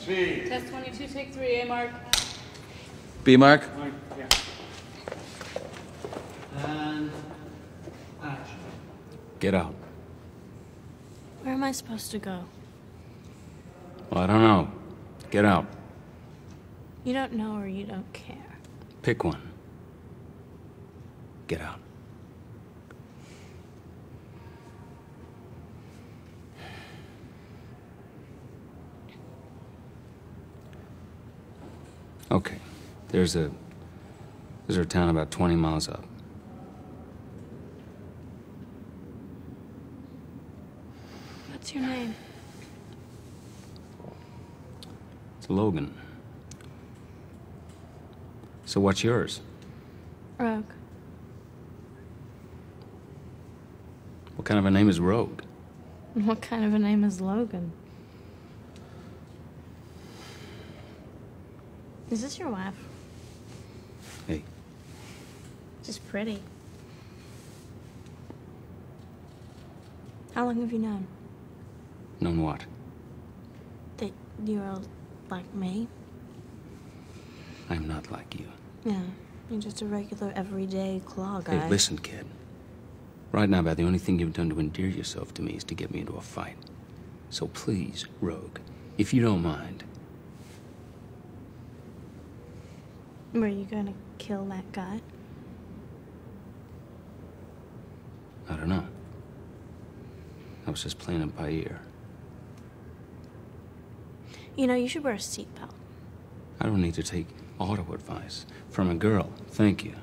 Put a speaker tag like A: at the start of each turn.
A: Speed.
B: Test 22, take three, A mark.
C: B mark?
A: Yeah.
D: And action.
C: Get out.
B: Where am I supposed to go?
C: Well, I don't know. Get out.
B: You don't know or you don't care.
C: Pick one. Get out. Okay. There's a there's a town about 20 miles up.
B: What's your name?
C: It's Logan. So what's yours?
B: Rogue.
C: What kind of a name is Rogue?
B: What kind of a name is Logan? Is this your wife?
C: Hey,
B: She's pretty. How long have you known?
C: known what?
B: That you're like me?
C: I'm not like you.
B: Yeah. You're just a regular, everyday claw guy.
C: Hey, listen, kid. Right now, about the only thing you've done to endear yourself to me is to get me into a fight. So please, Rogue, if you don't mind,
B: Were you gonna kill that guy?
C: I don't know. I was just playing it by ear.
B: You know, you should wear a seatbelt.
C: I don't need to take auto advice from a girl. Thank you.